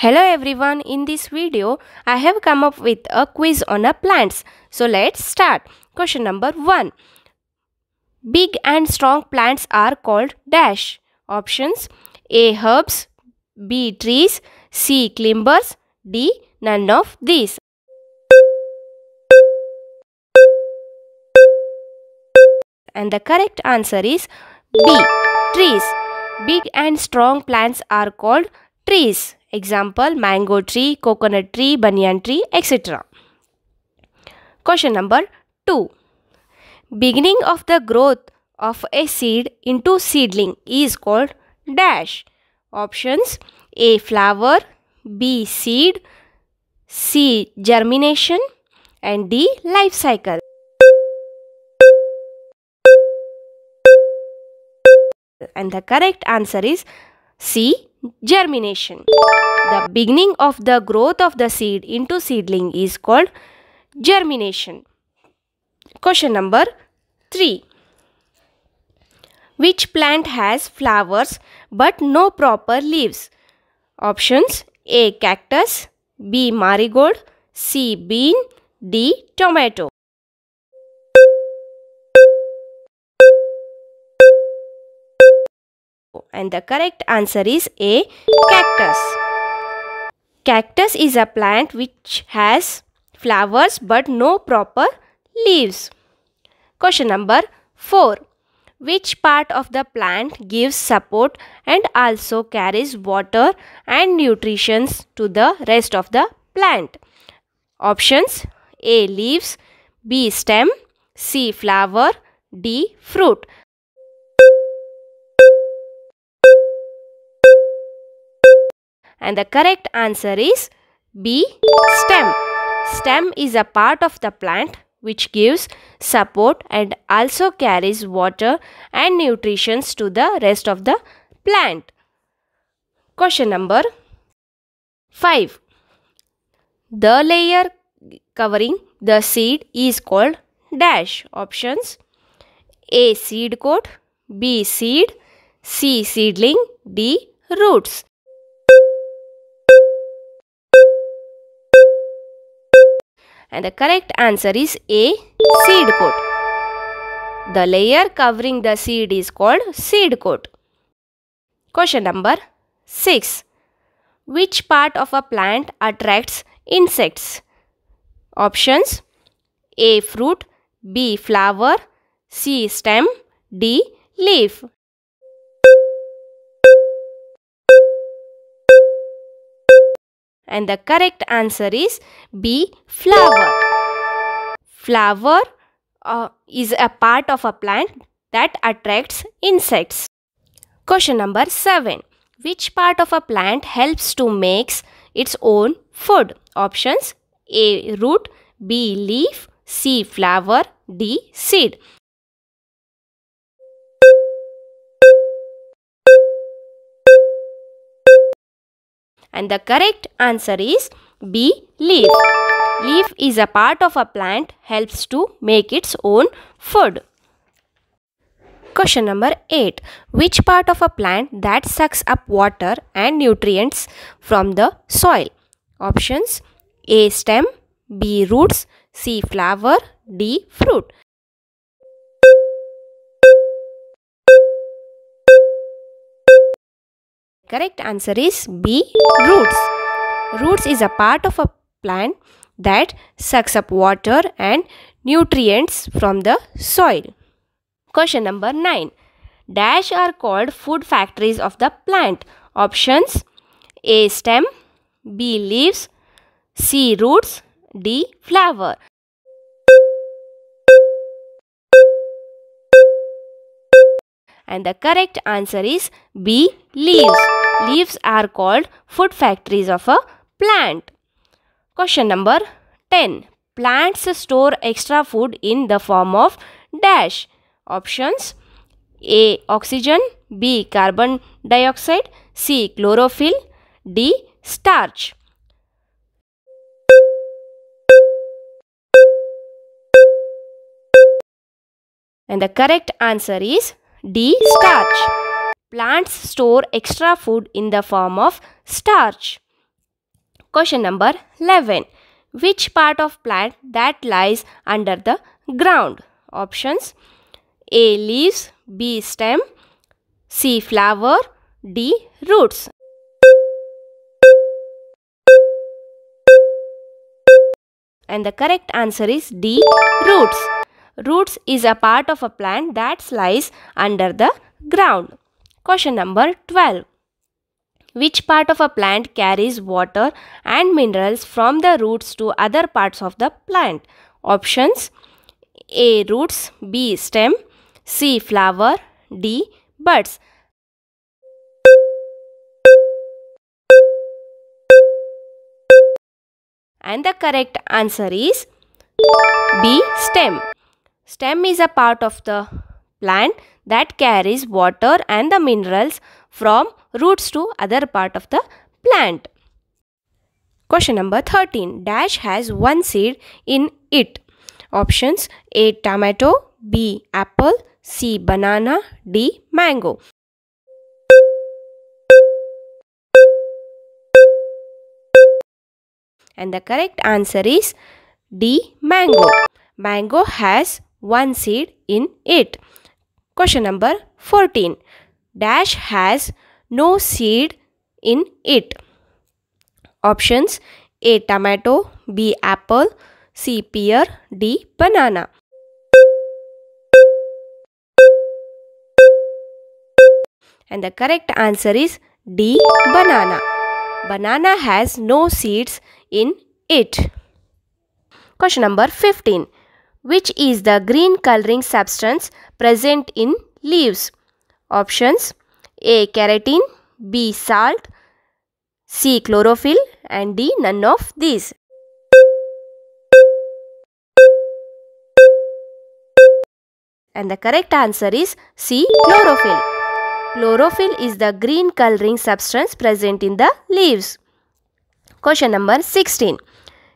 Hello everyone, in this video I have come up with a quiz on a plants. So let's start. Question number 1. Big and strong plants are called dash. Options A. Herbs B. Trees C. Climbers D. None of these. And the correct answer is B. Trees. Big and strong plants are called trees. Example mango tree, coconut tree, banyan tree, etc. Question number 2. Beginning of the growth of a seed into seedling is called dash. Options A. Flower B. Seed C. Germination and D. Life cycle. And the correct answer is C. Germination. The beginning of the growth of the seed into seedling is called germination. Question number 3. Which plant has flowers but no proper leaves? Options A. Cactus B. Marigold C. Bean D. Tomato and the correct answer is A. Cactus. Cactus is a plant which has flowers but no proper leaves. Question number 4. Which part of the plant gives support and also carries water and nutrition to the rest of the plant? Options A. Leaves B. Stem C. Flower D. Fruit and the correct answer is B. Stem. Stem is a part of the plant which gives support and also carries water and nutrition to the rest of the plant. Question number 5. The layer covering the seed is called dash. Options A. Seed coat B. Seed C. Seedling D. Roots and the correct answer is A. Seed coat. The layer covering the seed is called seed coat. Question number 6. Which part of a plant attracts insects? Options A. Fruit B. Flower C. Stem D. Leaf and the correct answer is B. Flower. Flower uh, is a part of a plant that attracts insects. Question number 7. Which part of a plant helps to make its own food? Options A. Root B. Leaf C. Flower D. Seed and the correct answer is B. Leaf. Leaf is a part of a plant helps to make its own food. Question number 8. Which part of a plant that sucks up water and nutrients from the soil? Options A. Stem B. Roots C. Flower D. Fruit Correct answer is B. Roots. Roots is a part of a plant that sucks up water and nutrients from the soil. Question number 9. Dash are called food factories of the plant. Options A. Stem B. Leaves C. Roots D. Flower and the correct answer is B. Leaves. Leaves are called food factories of a plant. Question number 10. Plants store extra food in the form of dash. Options A. Oxygen B. Carbon dioxide C. Chlorophyll D. Starch And the correct answer is D. Starch. Plants store extra food in the form of starch. Question number 11. Which part of plant that lies under the ground? Options A. Leaves B. Stem C. Flower D. Roots And the correct answer is D. Roots. Roots is a part of a plant that lies under the ground. Question number 12. Which part of a plant carries water and minerals from the roots to other parts of the plant? Options A. Roots B. Stem C. Flower D. Buds And the correct answer is B. Stem. Stem is a part of the plant that carries water and the minerals from roots to other part of the plant. Question number 13. Dash has one seed in it. Options A. Tomato B. Apple C. Banana D. Mango And the correct answer is D. Mango. Mango has one seed in it. Question number 14. Dash has no seed in it. Options A. Tomato B. Apple C. Pear D. Banana And the correct answer is D. Banana. Banana has no seeds in it. Question number 15. Which is the green coloring substance present in leaves? Options A. Keratin B. Salt C. Chlorophyll and D. None of these. And the correct answer is C. Chlorophyll. Chlorophyll is the green coloring substance present in the leaves. Question number 16.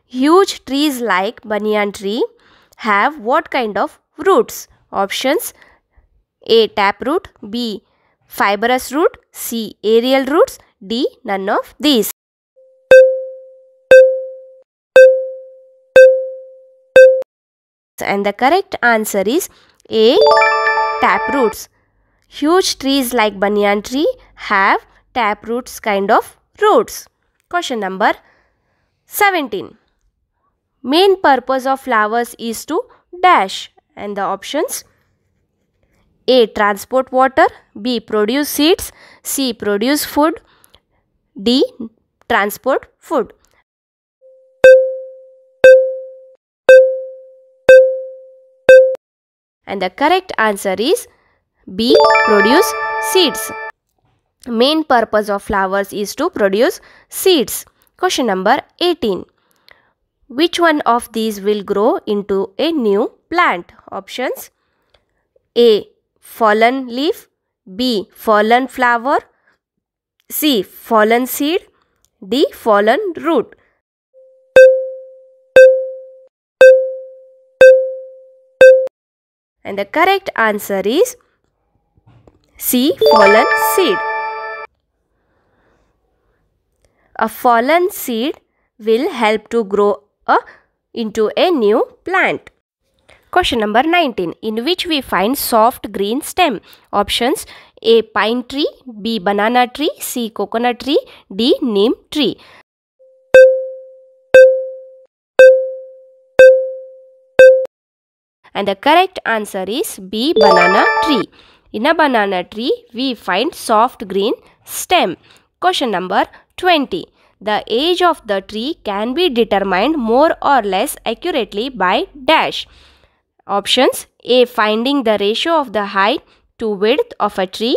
Huge trees like banyan tree have what kind of roots? Options A. Taproot B. Fibrous root C. Aerial roots D. None of these. And the correct answer is A. Taproots. Huge trees like banyan tree have taproots kind of roots. Question number 17. Main purpose of flowers is to dash and the options A. Transport water B. Produce seeds C. Produce food D. Transport food And the correct answer is B. Produce seeds. Main purpose of flowers is to produce seeds. Question number 18. Which one of these will grow into a new plant? Options A. Fallen leaf B. Fallen flower C. Fallen seed D. Fallen root And the correct answer is C. Fallen seed. A fallen seed will help to grow a, into a new plant. Question number 19. In which we find soft green stem? Options A. Pine tree B. Banana tree C. Coconut tree D. Neem tree And the correct answer is B. Banana tree. In a banana tree, we find soft green stem. Question number 20. The age of the tree can be determined more or less accurately by dash. Options A. Finding the ratio of the height to width of a tree.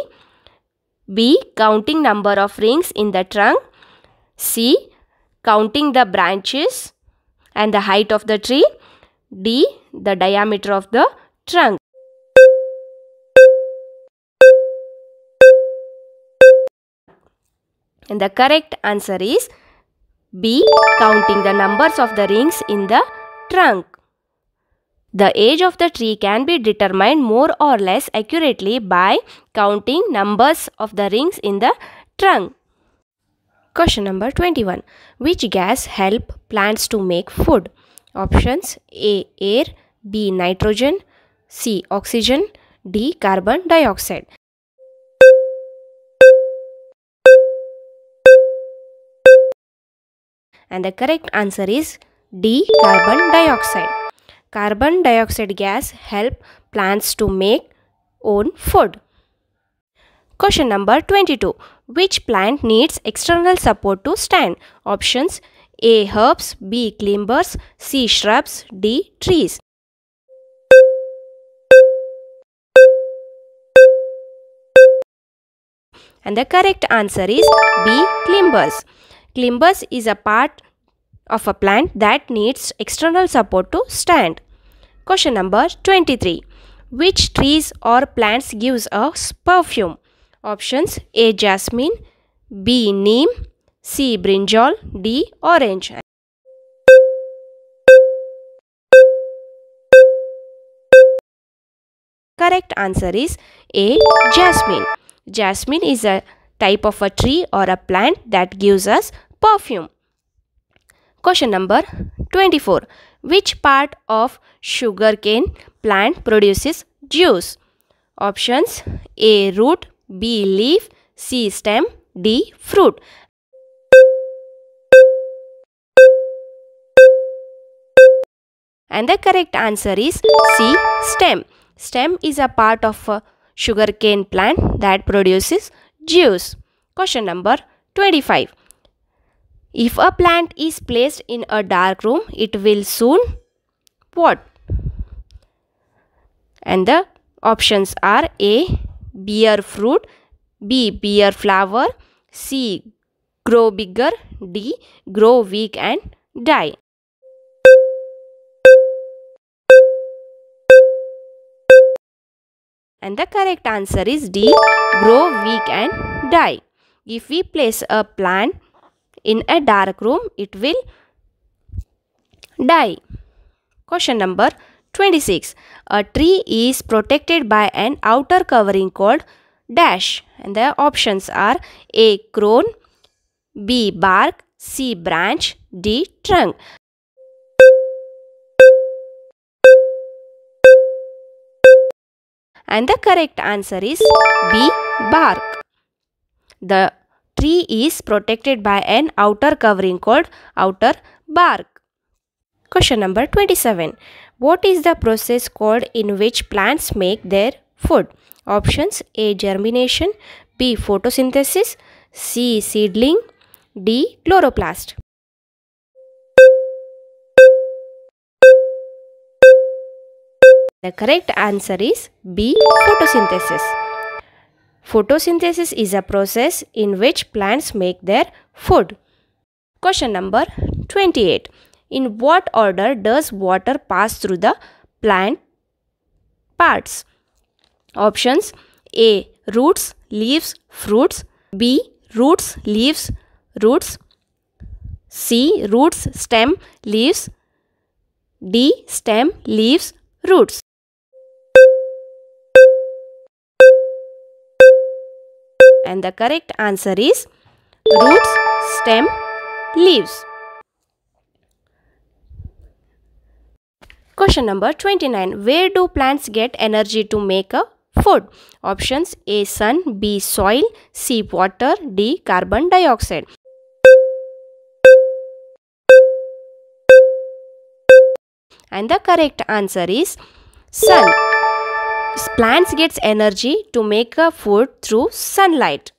B. Counting number of rings in the trunk. C. Counting the branches and the height of the tree. D. The diameter of the trunk. And the correct answer is B. Counting the numbers of the rings in the trunk. The age of the tree can be determined more or less accurately by counting numbers of the rings in the trunk. Question number 21. Which gas help plants to make food? Options A. Air B. Nitrogen C. Oxygen D. Carbon dioxide And the correct answer is D. Carbon dioxide. Carbon dioxide gas help plants to make own food. Question number 22. Which plant needs external support to stand? Options A. Herbs B. Climbers C. Shrubs D. Trees And the correct answer is B. Climbers. Climbers is a part of a plant that needs external support to stand. Question number 23. Which trees or plants gives us perfume? Options A. Jasmine B. Neem C. Brinjal D. Orange Correct answer is A. Jasmine. Jasmine is a type of a tree or a plant that gives us perfume. Question number 24. Which part of sugarcane plant produces juice? Options A. Root B. Leaf C. Stem D. Fruit And the correct answer is C. Stem. Stem is a part of a sugarcane plant that produces juice. Question number 25. If a plant is placed in a dark room, it will soon what? And the options are A. Bear fruit B. Bear flower C. Grow bigger D. Grow weak and die. And the correct answer is D. Grow weak and die. If we place a plant in a dark room, it will die. Question number 26. A tree is protected by an outer covering called dash. And the options are A. Crown B. Bark C. Branch D. Trunk. And the correct answer is B. Bark. The tree is protected by an outer covering called outer bark. Question number 27. What is the process called in which plants make their food? Options A. Germination B. Photosynthesis C. Seedling D. Chloroplast The correct answer is B. Photosynthesis. Photosynthesis is a process in which plants make their food. Question number 28. In what order does water pass through the plant parts? Options A. Roots, leaves, fruits. B. Roots, leaves, roots. C. Roots, stem, leaves. D. Stem, leaves, roots. And the correct answer is roots, stem, leaves. Question number 29. Where do plants get energy to make a food? Options A. Sun B. Soil C. Water D. Carbon dioxide And the correct answer is Sun. Plants gets energy to make a food through sunlight.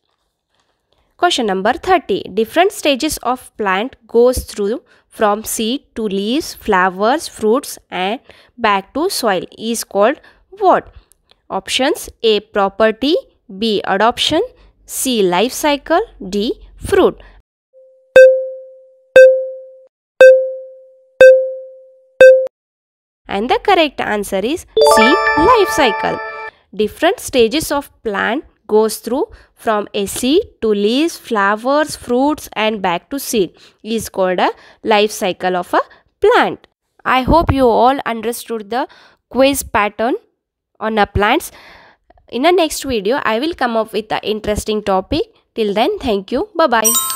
Question number 30. Different stages of plant goes through from seed to leaves, flowers, fruits and back to soil is called what? Options A. Property B. Adoption C. Life cycle D. Fruit And the correct answer is C. Life cycle. Different stages of plant goes through from a seed to leaves, flowers, fruits and back to seed is called a life cycle of a plant. I hope you all understood the quiz pattern on our plants. In the next video, I will come up with an interesting topic. Till then, thank you. Bye bye.